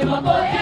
God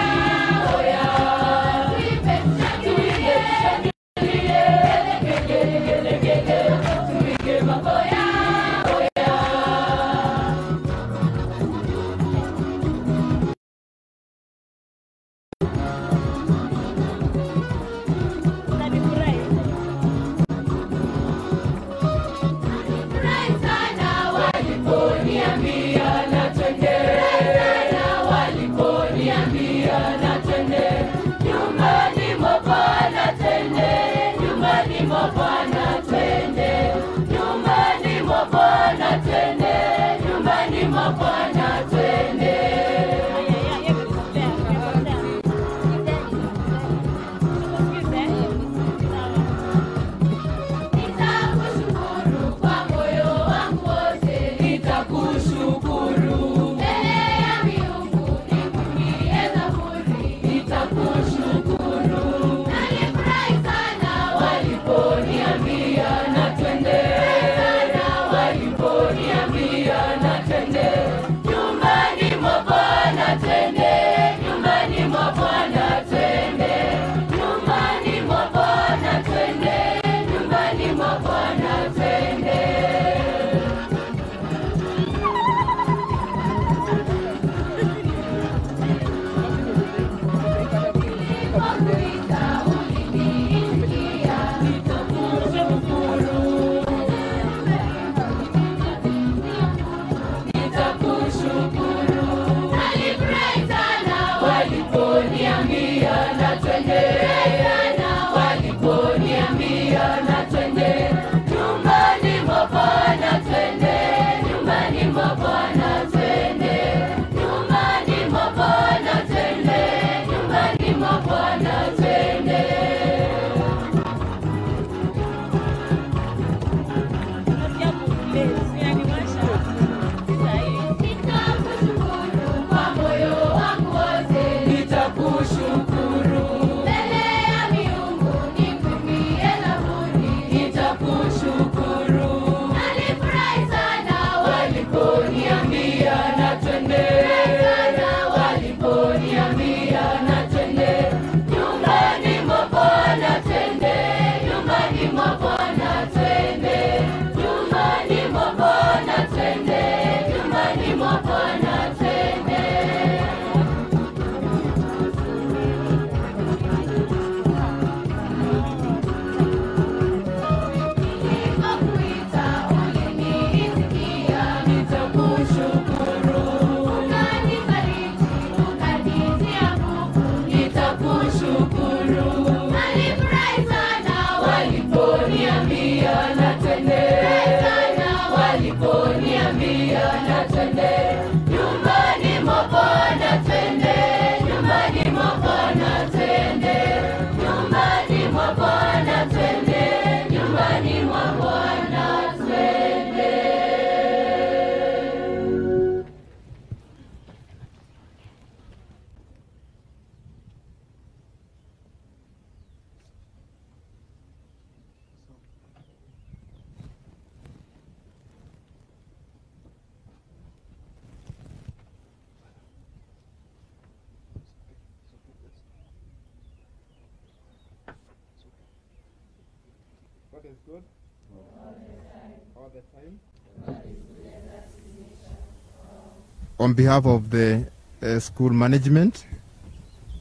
On behalf of the uh, school management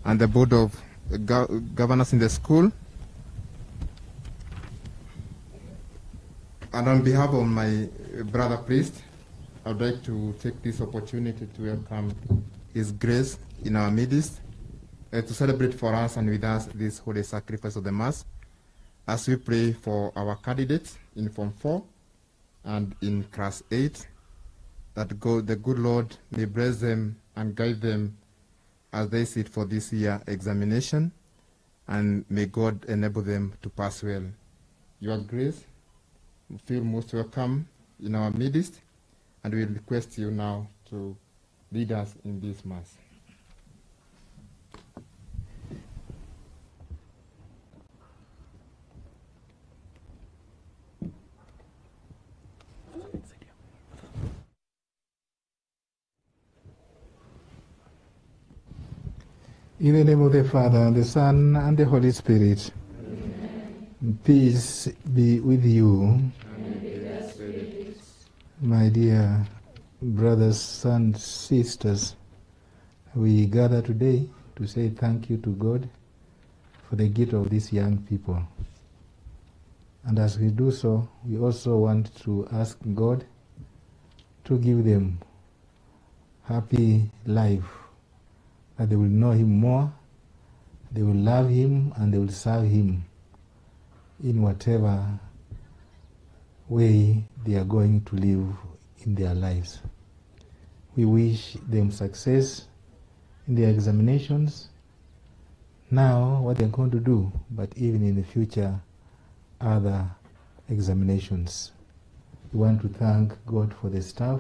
and the board of gov- governors in the school, and on behalf of my brother priest, I would like to take this opportunity to welcome His Grace in our midst uh, to celebrate for us and with us this holy sacrifice of the Mass as we pray for our candidates in Form 4 and in Class 8, that God, the good Lord may bless them and guide them as they sit for this year examination, and may God enable them to pass well. Your Grace, feel most welcome in our midst, and we request you now to lead us in this Mass. In the name of the Father, and the Son, and the Holy Spirit. Peace be with you. My dear brothers and sisters, we gather today to say thank you to God for the gift of these young people. And as we do so, we also want to ask God to give them happy life that they will know Him more, they will love Him, and they will serve Him in whatever way they are going to live in their lives. We wish them success in their examinations. Now, what they're going to do, but even in the future, other examinations. We want to thank God for the staff,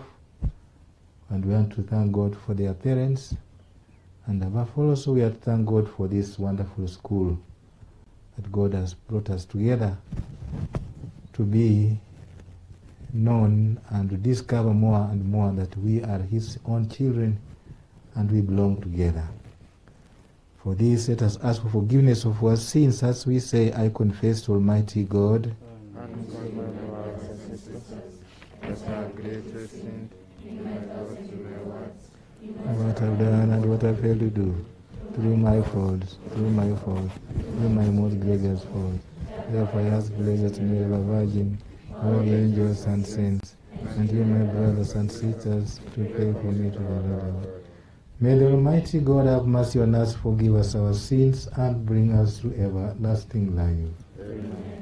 and we want to thank God for their parents. And above all, also, we have to thank God for this wonderful school that God has brought us together to be known and to discover more and more that we are His own children and we belong together. For this, let us ask for forgiveness of our sins as we say, I confess to Almighty God. And what I've done and what I failed to do, through my faults, through my fault, through my most grievous fault. Therefore I ask Blessed Mary, the Virgin, all the angels and saints, and you, my brothers and sisters, to pray for me to the Lord. May the Almighty God have mercy on us, forgive us our sins, and bring us to everlasting life. May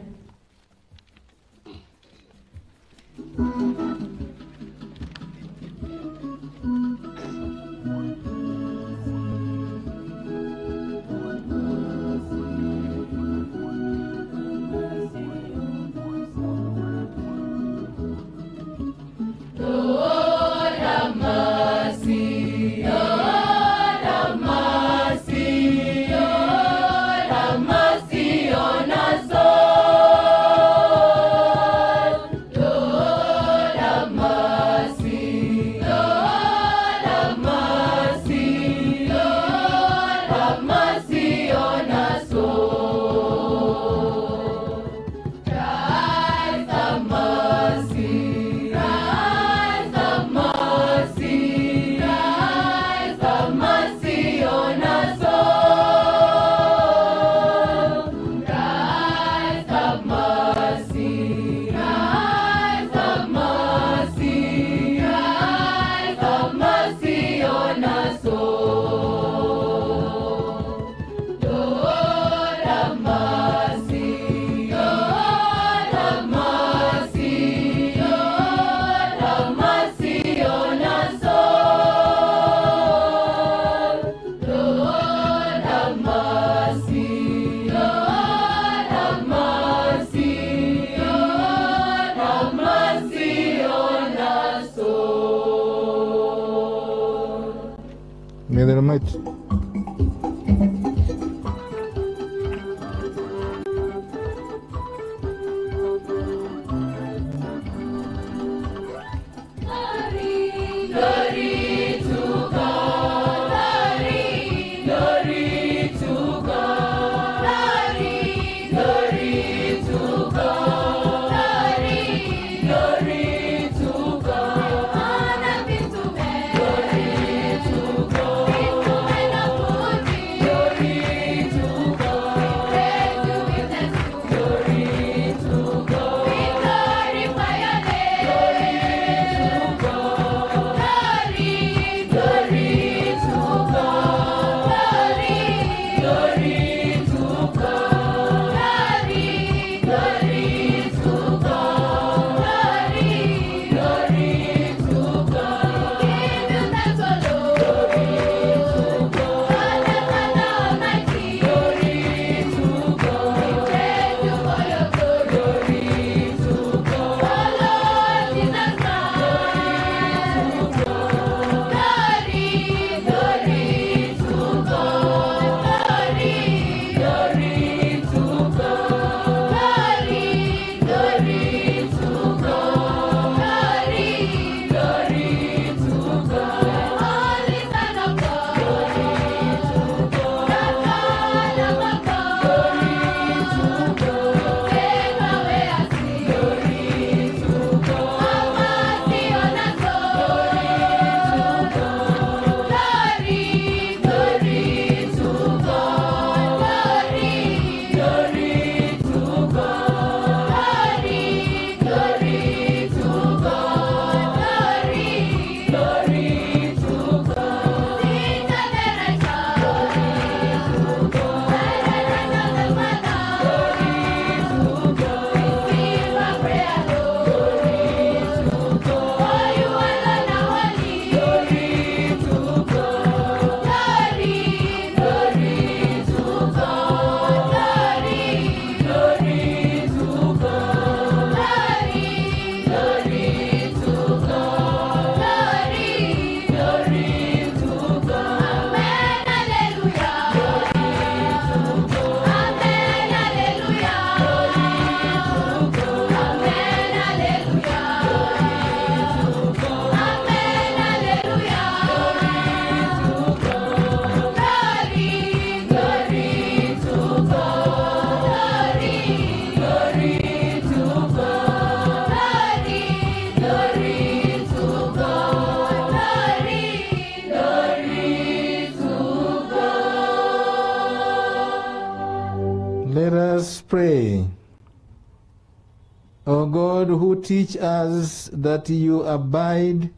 teach us that you abide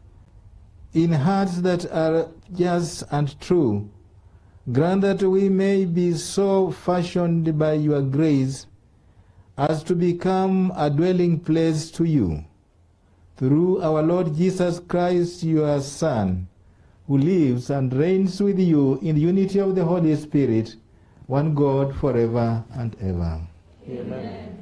in hearts that are just and true, grant that we may be so fashioned by your grace as to become a dwelling place to you. Through our Lord Jesus Christ, your Son, who lives and reigns with you in the unity of the Holy Spirit, one God forever and ever. Ukiitwa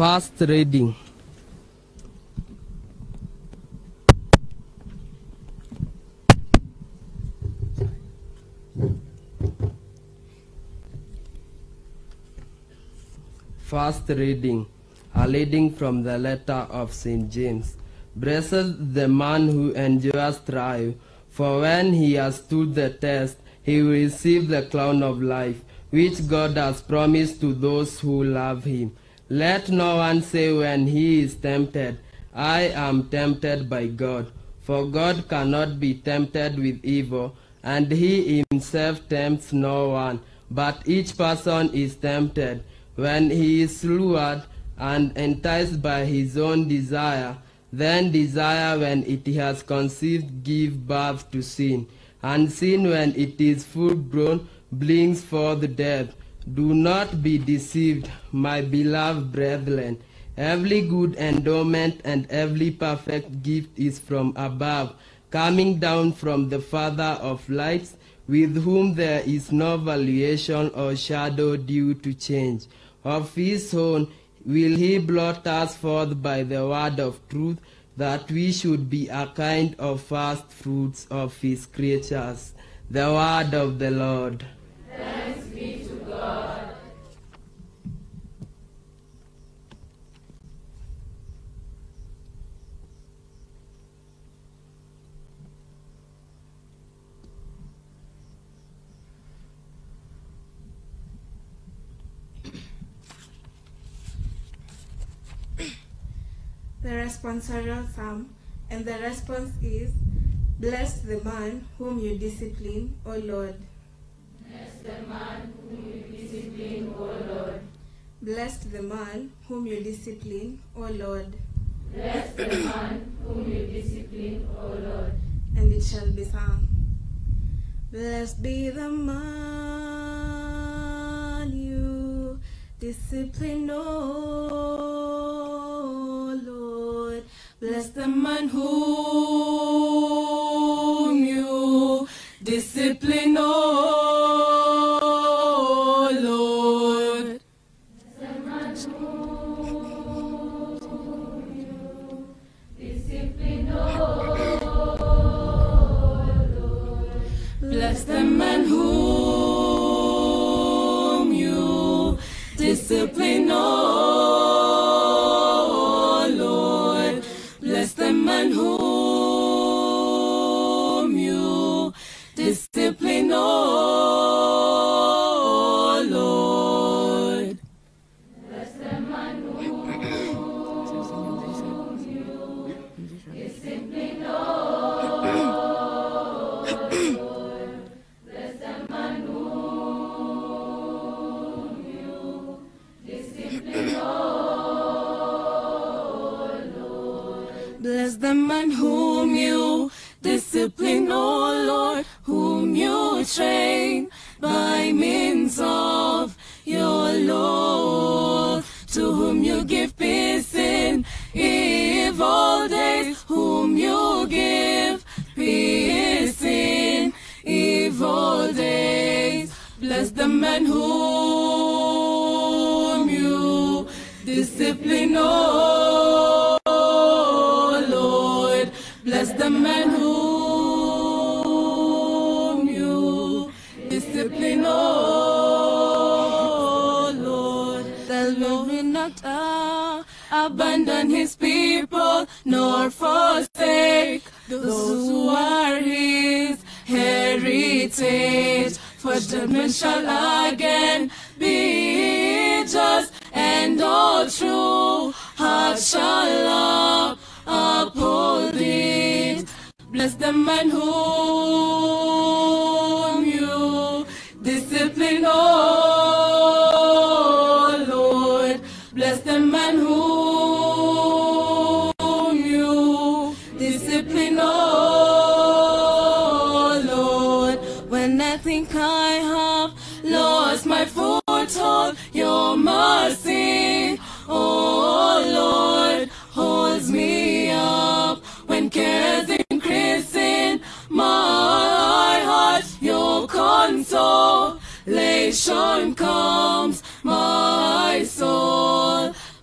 First reading. First reading. A reading from the letter of St. James. Blessed the man who endures trial, for when he has stood the test, he will receive the crown of life, which God has promised to those who love him. Let no one say when he is tempted, I am tempted by God. For God cannot be tempted with evil, and he himself tempts no one. But each person is tempted when he is lured and enticed by his own desire. Then desire, when it has conceived, give birth to sin. And sin, when it is full grown, brings forth death. Do not be deceived, my beloved brethren. Every good endowment and every perfect gift is from above coming down from the Father of lights, with whom there is no valuation or shadow due to change. Of his own will he blot us forth by the word of truth, that we should be a kind of first fruits of his creatures. The word of the Lord. The responsorial psalm, and the response is, Bless the man whom you discipline, O Lord. Bless the man whom you discipline, O Lord. Bless the man whom you discipline, O Lord. Bless the man whom you discipline, O Lord. And it shall be sung. Blessed be the man you discipline, O Lord. Bless the man whom you discipline, O train by means of your Lord, to whom you give peace in evil days, whom you give peace in evil days. Bless the man whom you discipline, O Lord. Bless the man whom abandon his people nor forsake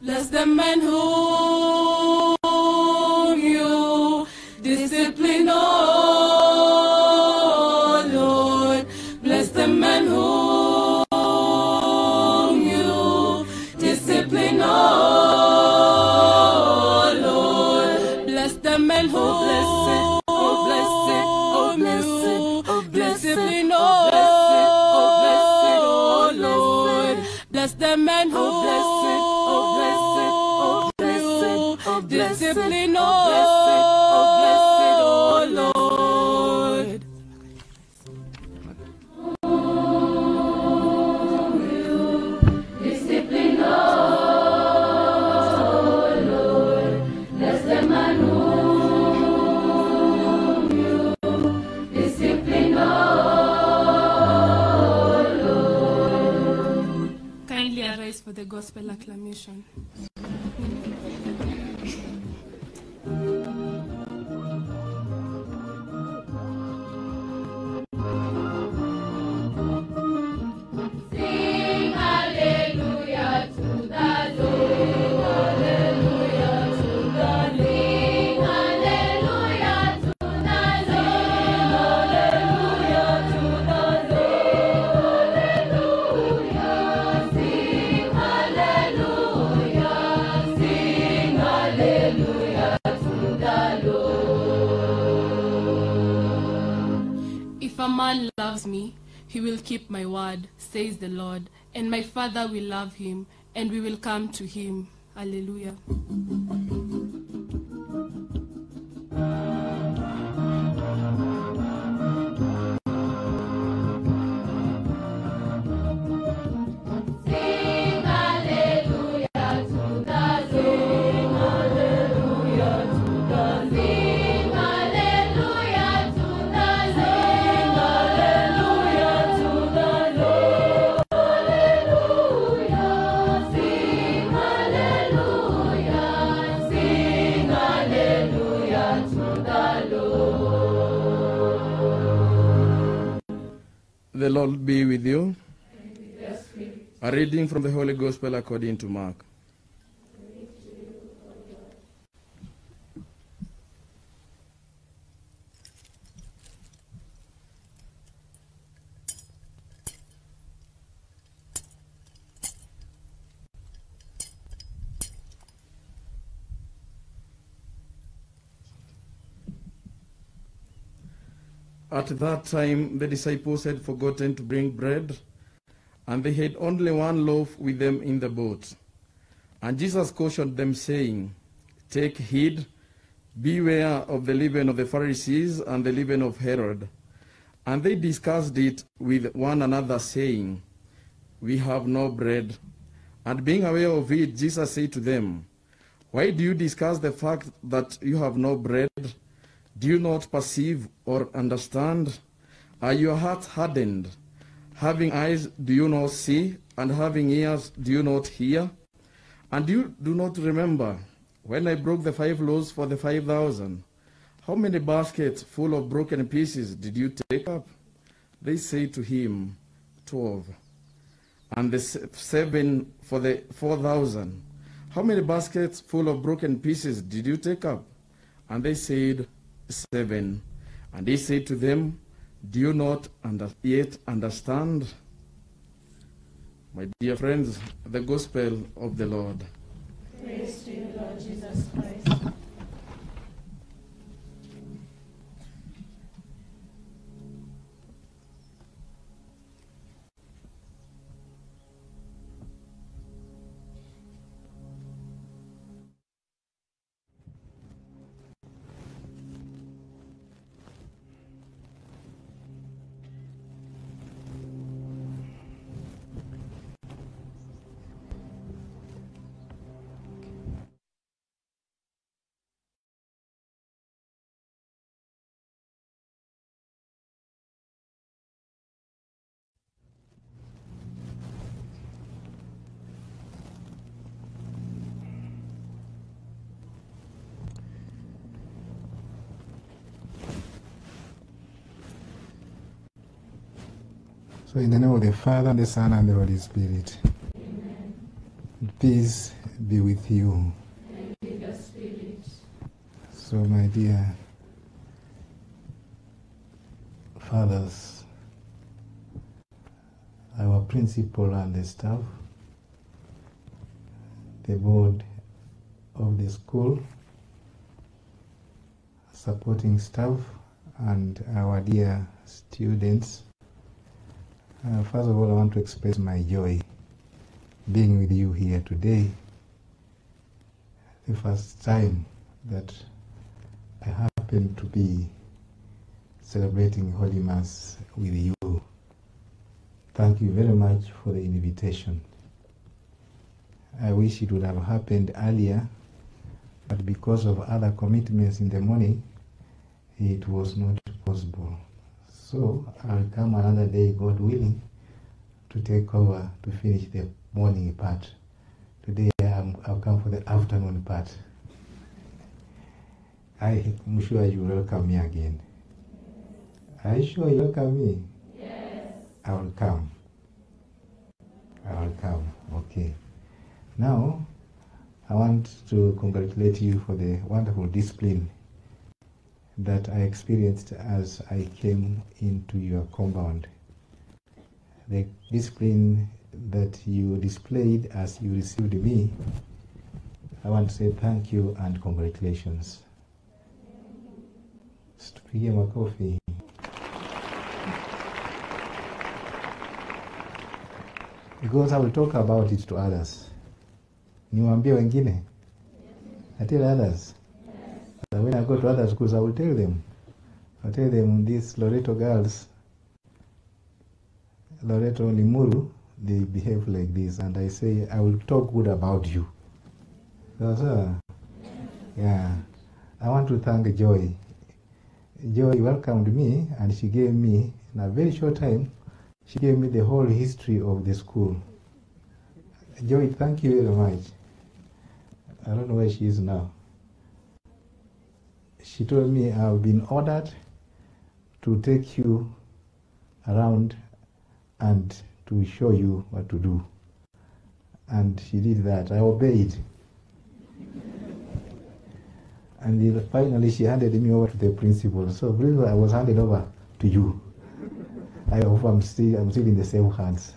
soul. than the man man loves me, he will keep my word, says the Lord, and my Father will love him, and we will come to him. Hallelujah. Lord be with you. A reading from the Holy Gospel according to Mark. At that time, the disciples had forgotten to bring bread, and they had only one loaf with them in the boat. And Jesus cautioned them, saying, Take heed, beware of the leaven of the Pharisees and the leaven of Herod. And they discussed it with one another, saying, We have no bread. And being aware of it, Jesus said to them, Why do you discuss the fact that you have no bread? Do you not perceive or understand? Are your hearts hardened? Having eyes, do you not see? And having ears, do you not hear? And you do not remember when I broke the five loaves for the five thousand? How many baskets full of broken pieces did you take up? They say to him, Twelve. And the seven for the four thousand. How many baskets full of broken pieces did you take up? And they said, Seven. And he said to them, Do you not under- yet understand? My dear friends, the gospel of the Lord. Praise to you, Lord Jesus Christ. So, in the name of the Father, the Son, and the Holy Spirit, peace be with you. So, my dear fathers, our principal and the staff, the board of the school, supporting staff, and our dear students. Uh, first of all, I want to express my joy being with you here today. The first time that I happen to be celebrating Holy Mass with you. Thank you very much for the invitation. I wish it would have happened earlier, but because of other commitments in the morning, it was not possible. So I'll come another day, God willing, to take over to finish the morning part. Today I'm, I'll come for the afternoon part. I, I'm sure you welcome me again. Are you sure you welcome me? Yes. I will come. I will come. Okay. Now, I want to congratulate you for the wonderful discipline that I experienced as I came into your compound. The discipline that you displayed as you received me, I want to say thank you and congratulations. Tupige makofi. Because I will talk about it to others. Niwaambie wengine? I tell others. When I go to other schools, I will tell them. I'll tell them these Loreto girls, Loreto Limuru, they behave like this, and I say I will talk good about you. So, yeah, I want to thank Joy. Joy welcomed me, and she gave me in a very short time. She gave me the whole history of the school. Joy, thank you very much. I don't know where she is now. She told me I've been ordered to take you around and to show you what to do. And she did that. I obeyed. And finally, she handed me over to the principal. So, principal, I was handed over to you. I hope I'm still, I'm still in the same hands.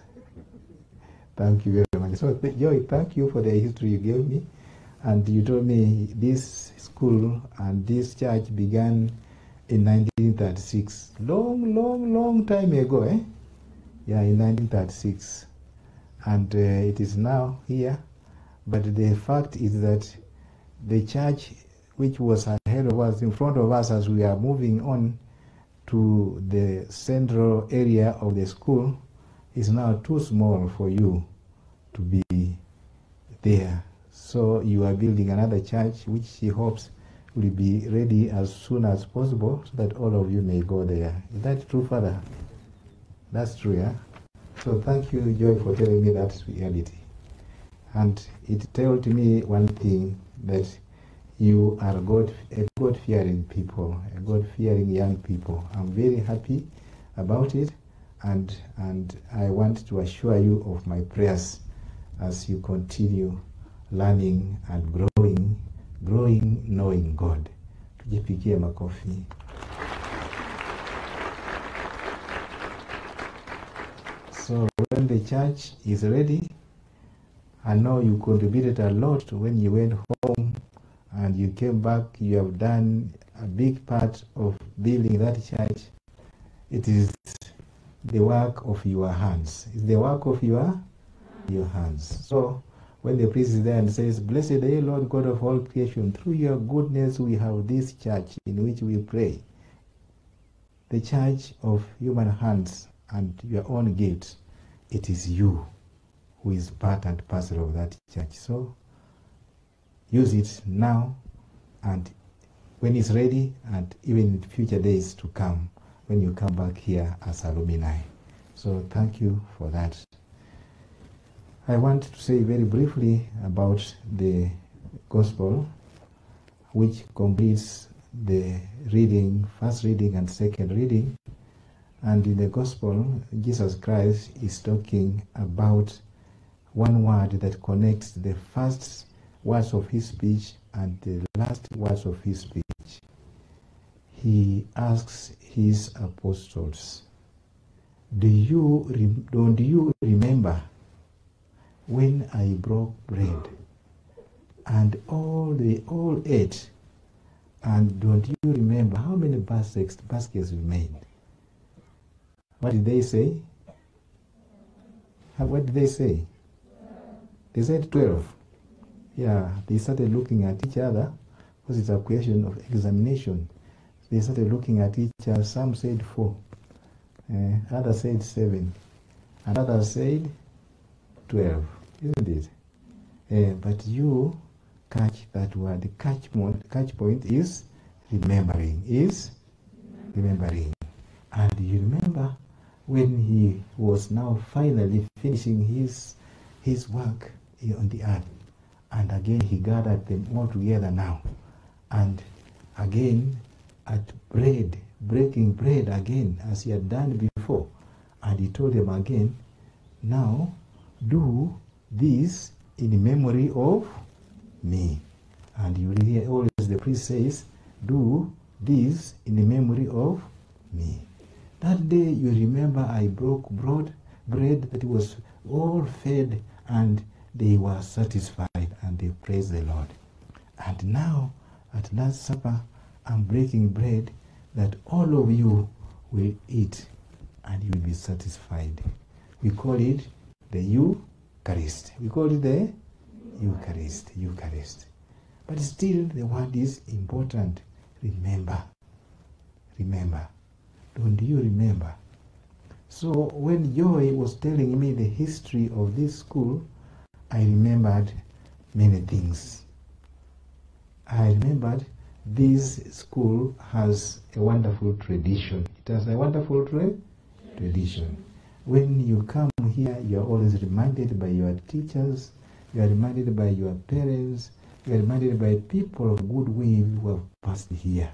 Thank you very much. So, Joy, thank you for the history you gave me. And you told me this school and this church began in 1936. Long, long, long time ago, eh? Yeah, in 1936. And uh, it is now here. But the fact is that the church, which was ahead of us, in front of us as we are moving on to the central area of the school, is now too small for you to be there. So you are building another church, which she hopes will be ready as soon as possible so that all of you may go there. Is that true, Father? That's true, yeah? So thank you, Joy, for telling me that reality. And it told me one thing that you are God, a God fearing people, a God fearing young people. I'm very happy about it, and, and I want to assure you of my prayers as you continue learning and growing, growing knowing God. Tujipigie makofi. So when the church is ready, I know you contributed a lot when you went home and you came back, you have done a big part of building that church. It is the work of your hands. It's the work of your your hands. So when the priest is there and says, Blessed are you, Lord God of all creation, through your goodness we have this church in which we pray. The church of human hands and your own gifts. It is you who is part and parcel of that church. So use it now and when it's ready and even in future days to come when you come back here as alumni. So thank you for that. I want to say very briefly about the gospel, which completes the reading, first reading and second reading. And in the gospel, Jesus Christ is talking about one word that connects the first words of his speech and the last words of his speech. He asks his apostles, "Do you don't you remember when I broke bread and all they all ate? And don't you remember how many baskets baskets we made?" What did they say? What did they say? They said 12. Yeah, they started looking at each other because it's a question of examination. They started looking at each other. Some said 4, uh, others said 7, and others said 12, isn't it? Uh, but you catch that word. The catch, catch point is remembering, is remembering. And you remember when he was now finally finishing his his work on the earth. And again he gathered them all together now. And again at bread, breaking bread again as he had done before. And he told them again, now do this in memory of me. And you hear always the priest says, do this in the memory of me. That day you remember I broke broad bread that was all fed and they were satisfied and they praised the Lord. And now at Last Supper I'm breaking bread that all of you will eat and you will be satisfied. We call it the Eucharist. We call it the Eucharist, Eucharist. But still, the word is important. Remember. Remember. Don't you remember? So when Joy was telling me the history of this school, I remembered many things. I remembered this school has a wonderful tradition. It has a wonderful tra- tradition. When you come here, you are always reminded by your teachers, you are reminded by your parents, you are reminded by people of good goodwill who have passed here.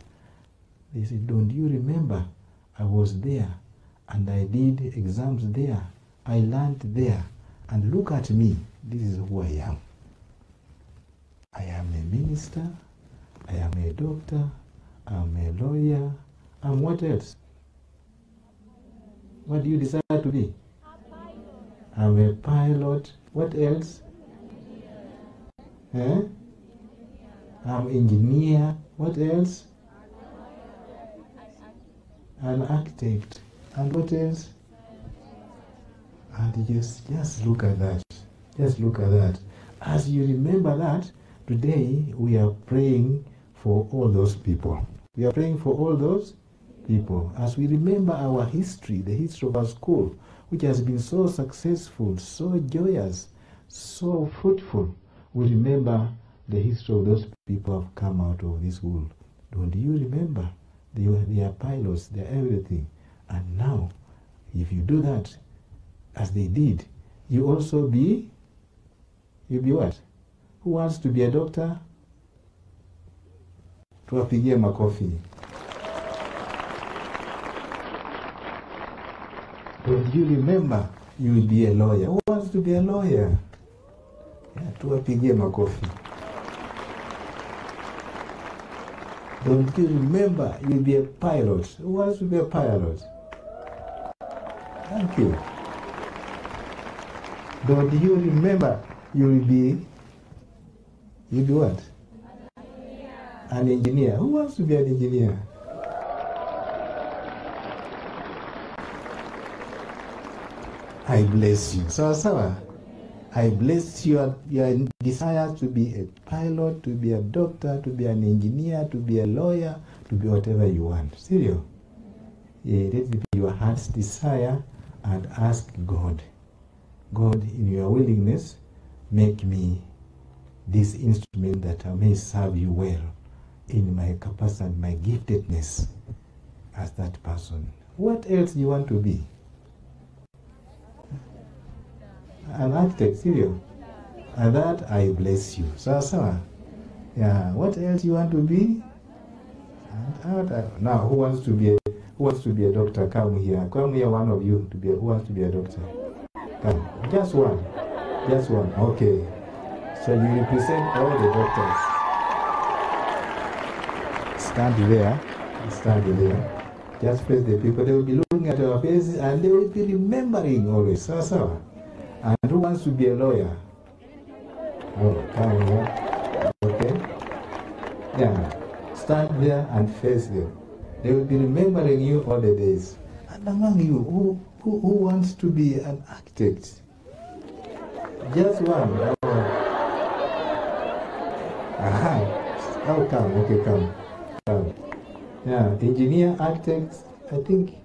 They said, Don't you remember? I was there and I did exams there. I learned there. And look at me. This is who I am. I am a minister. I am a doctor. I'm a lawyer. And what else? What do you desire to be? I'm a pilot. What else? Eh? I'm engineer. What else? An architect. And what else? And just just look at that. Just look at that. As you remember that, today we are praying for all those people. We are praying for all those people. As we remember our history, the history of our school, which has been so successful, so joyous, so fruitful, we remember the history of those people who have come out of this world. Don't you remember? They, were, they are pilots, they are everything. And now, if you do that, as they did, you also be, you be what? Who wants to be a doctor? Tuwapigie makofi. Don't you remember you will be a lawyer? Who wants to be a lawyer? Yeah, tuwapigie makofi. Don't you remember you will be a pilot? Who wants to be a pilot? Thank you. Don't you remember you will be you be what? An engineer. Who wants to be an engineer? I bless you. Sawa sawa. Uh, I bless your, your desire to be a pilot, to be a doctor, to be an engineer, to be a lawyer, to be whatever you want. Serious. Yeah, let it be your heart's desire and ask God, God, in your willingness, make me this instrument that I may serve you well in my capacity and my giftedness as that person. What else do you want to be? An architect, serious. And that I bless you. Sawa sawa. Yeah. What else you want to be? Now, who wants to be a who wants to be a doctor? Come here. Come here, one of you to be. A, who wants to be a doctor? Come. Just one. Just one. Okay. So you represent all the doctors. Stand there. Stand there. Just face the people. They will be looking at our faces and they will be remembering always. Sawa sawa. And who wants to be a lawyer? Oh, come here. Okay. Yeah. Stand there and face them. They will be remembering you all the days. And among you, who, who, who wants to be an architect? Just one. Aha. Oh, come. Okay, come. Come. Yeah, engineer, architect, I think.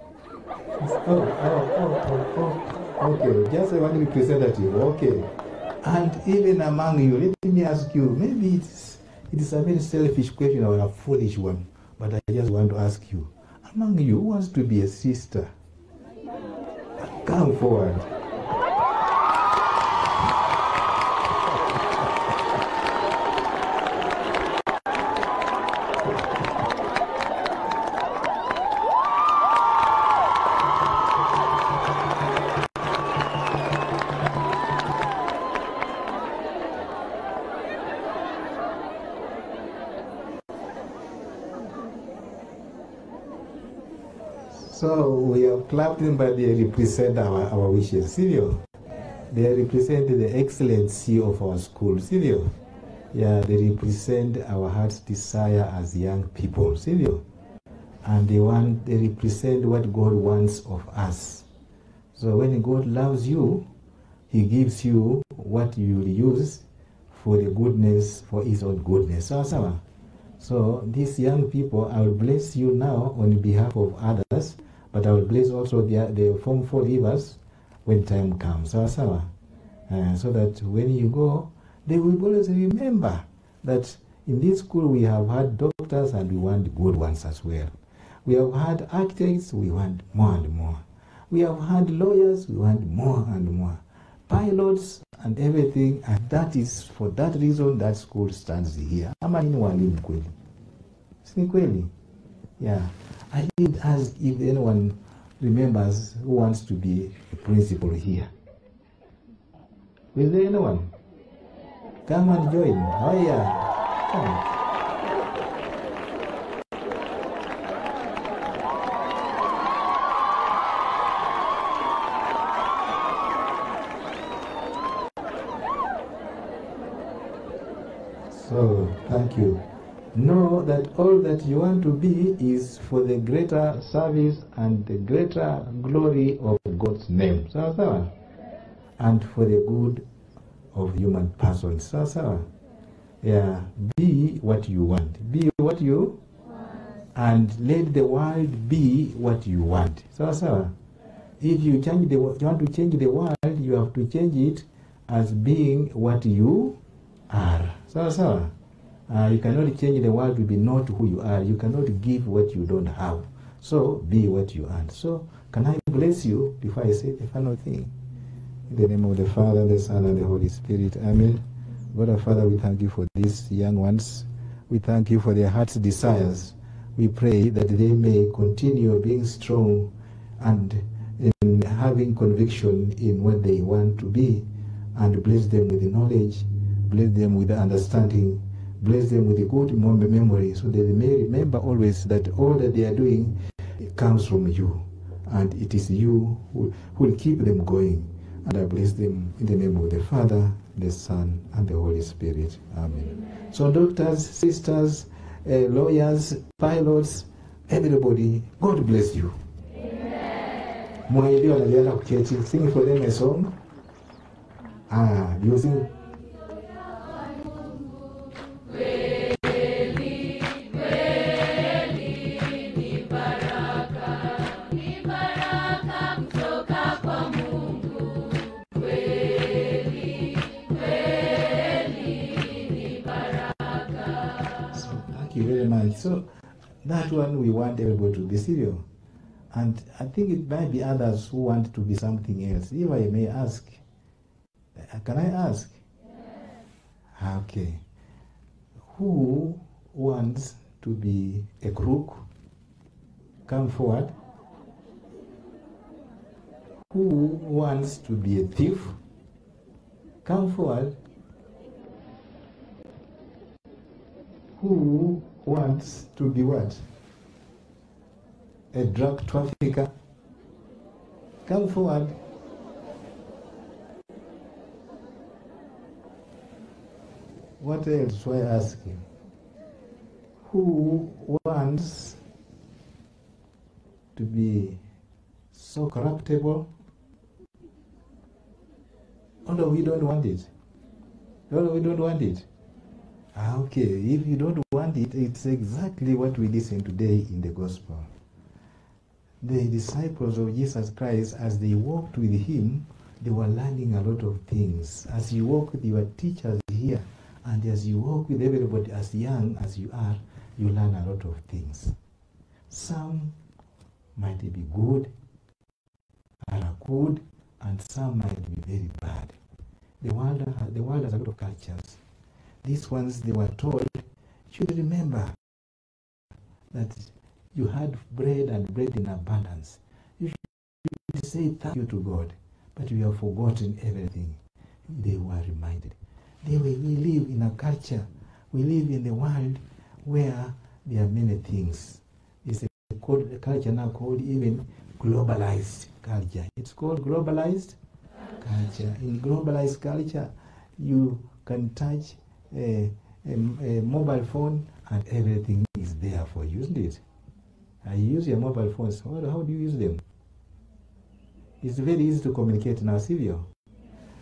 Oh, oh, oh, oh, oh. Okay, just one representative. Okay. And even among you, let me ask you, maybe it's, it is a very selfish question or a foolish one, but I just want to ask you, among you, who wants to be a sister? Come forward. Them, but they represent our, our wishes. Serious? They represent the excellency of our school. Serious? Yeah, they represent our heart's desire as young people. Serious? And they want they represent what God wants of us. So when God loves you, He gives you what you will use for the goodness, for His own goodness. Sawa. So these young people, I will bless you now on behalf of others, but I will bless also the, the Form 4 leavers when time comes. Sawa. Uh, so that when you go, they will always remember that in this school we have had doctors and we want good ones as well. We have had architects, we want more and more. We have had lawyers, we want more and more. Pilots and everything, and that is for that reason that school stands here. Ama nini walimu? Yeah. I did ask if anyone remembers who wants to be a principal here. Is there anyone? Come and join. Oh yeah. Come. So, thank you. Know that all that you want to be is for the greater service and the greater glory of God's name. Sawa? And for the good of human persons. Sawa? Yeah. Be what you want. Be what you and let the world be what you want. Sawa? If you change the you want to change the world, you have to change it as being what you are. Sawa sawa? Uh, you cannot change the world to be not who you are. You cannot give what you don't have. So be what you are. So can I bless you before I say the final thing? In the name of the Father, the Son, and the Holy Spirit. Amen. God our Father, we thank you for these young ones. We thank you for their heart's desires. We pray that they may continue being strong and in having conviction in what they want to be and bless them with the knowledge, bless them with the understanding, bless them with a good memory so that they may remember always that all that they are doing comes from you and it is you who will keep them going. And I bless them in the name of the Father, the Son, and the Holy Spirit. Amen. So, doctors, sisters, uh, lawyers, pilots, everybody, God bless you. Kuketi. Sing for them a song. Ah, you. One we want everybody to be serious. And I think it might be others who want to be something else. If I may ask, uh, can I ask? Ah, Okay. Who wants to be a crook? Come forward. Who wants to be a thief? Come forward. Who wants to be what? A drug trafficker? Come forward. What else do I ask you? Who wants to be so corruptible? Oh no, we don't want it. No, we don't want it. Ah, okay, if you don't want it, it's exactly what we listen today in the gospel. The disciples of Jesus Christ, as they walked with him, they were learning a lot of things. As you walk with your teachers here, and as you walk with everybody as young as you are, you learn a lot of things. Some might be good, are good, and some might be very bad. The world, the world has a lot of cultures. These ones, they were told, should remember that you had bread and bread in abundance. You should say thank you to God, but you have forgotten everything. They were reminded. They were, we live in a culture, we live in the world where there are many things. It's a, called, culture now called even globalized culture. It's called globalized culture. In globalized culture, you can touch a, a, a mobile phone and everything is there for you, isn't it? I use your mobile phones. How, how do you use them? It's very easy to communicate now, Silvio.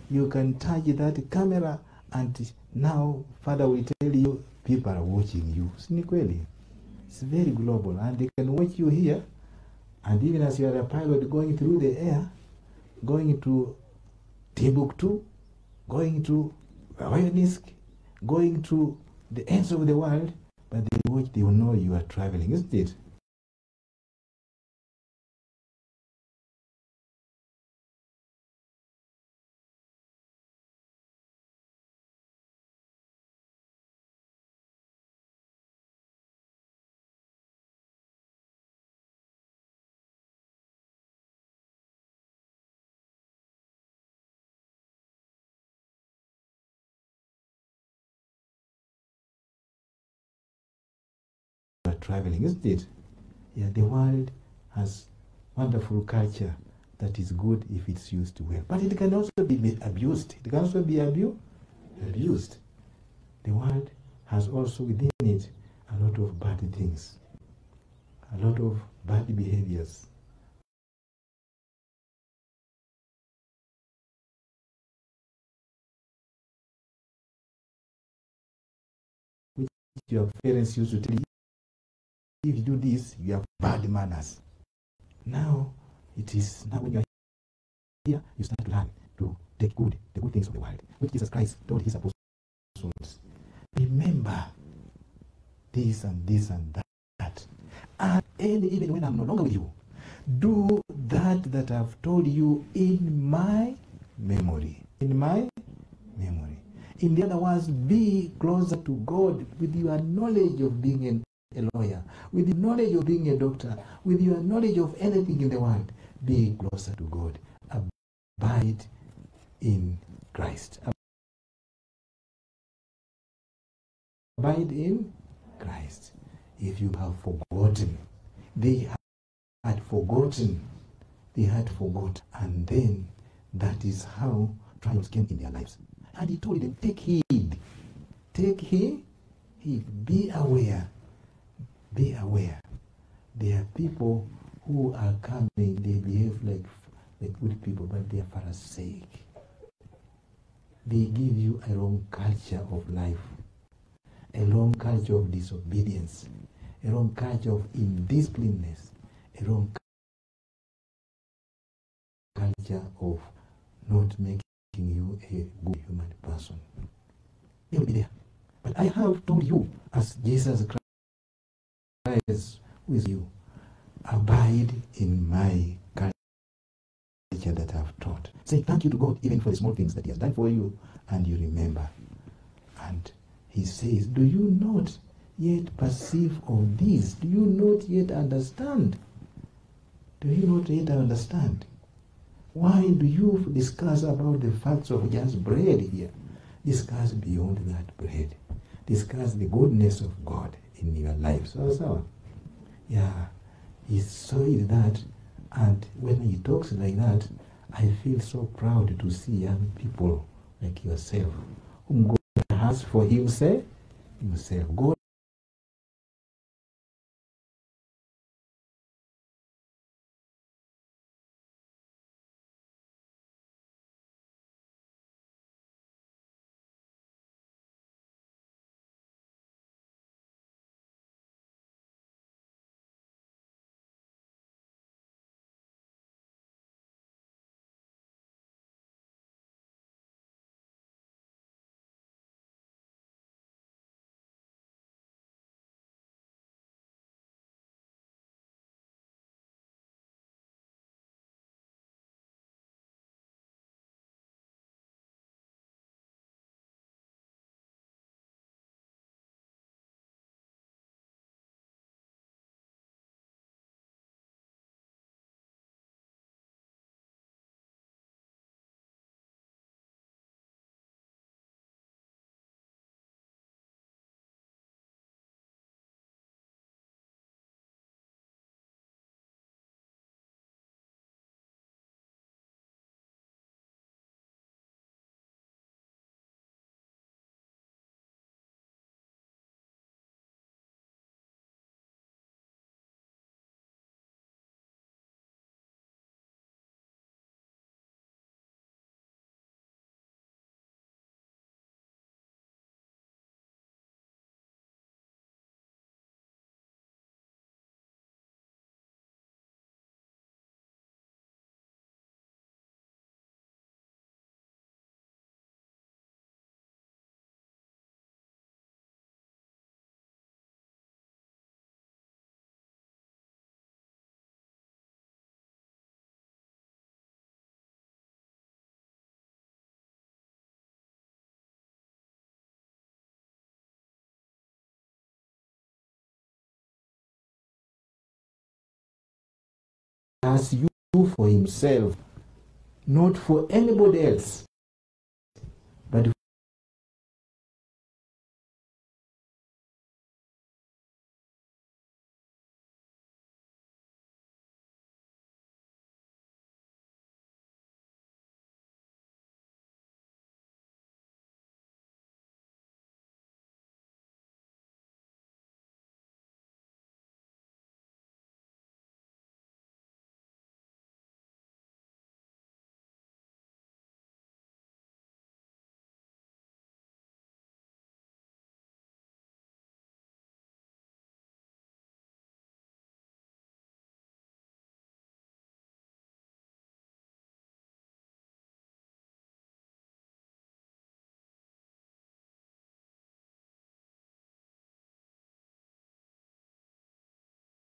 You can touch that camera and now Father will tell you people are watching you. Si? It's very global and they can watch you here and even as you are a pilot going through the air, going to Timbuktu, going to Ionisc, going to the ends of the world, but they watch, they will know you are traveling, isn't it? Traveling, isn't it? Yeah, the world has wonderful culture that is good if it's used well, but it can also be abused. It can also be abu- abused. The world has also within it a lot of bad things, a lot of bad behaviors. Your parents used to tell you if you do this, you have bad manners. Now it is now when you are here, you start to learn to take good, the good things of the world, which Jesus Christ told his apostles. Remember this and this and that. And even when I'm no longer with you, do that that I've told you in my memory. In my memory. In the other words, be closer to God with your knowledge of being an a lawyer, with the knowledge of being a doctor, with your knowledge of anything in the world, be closer to God. Abide in Christ. Abide in Christ. If you have forgotten, they had forgotten, they had forgotten, and then that is how trials came in their lives. And he told them, take heed, take heed, heed, be aware be aware. There are people who are coming, they behave like, like good people, but they are Pharisaic. They give you a wrong culture of life, a wrong culture of disobedience, a wrong culture of indisciplineness, a wrong culture of not making you a good human person. They will be there. But I have told you, as Jesus Christ With you. Abide in my culture that I've taught. Say thank you to God even for the small things that He has done for you, and you remember. And He says, Do you not yet perceive of this? Do you not yet understand? Do you not yet understand? Why do you discuss about the facts of just bread here? Discuss beyond that bread. Discuss the goodness of God in your life. So, so, yeah, he saw it that, and when he talks like that, I feel so proud to see young people like yourself, whom God has for Himself. Himself, God has you do for himself, not for anybody else.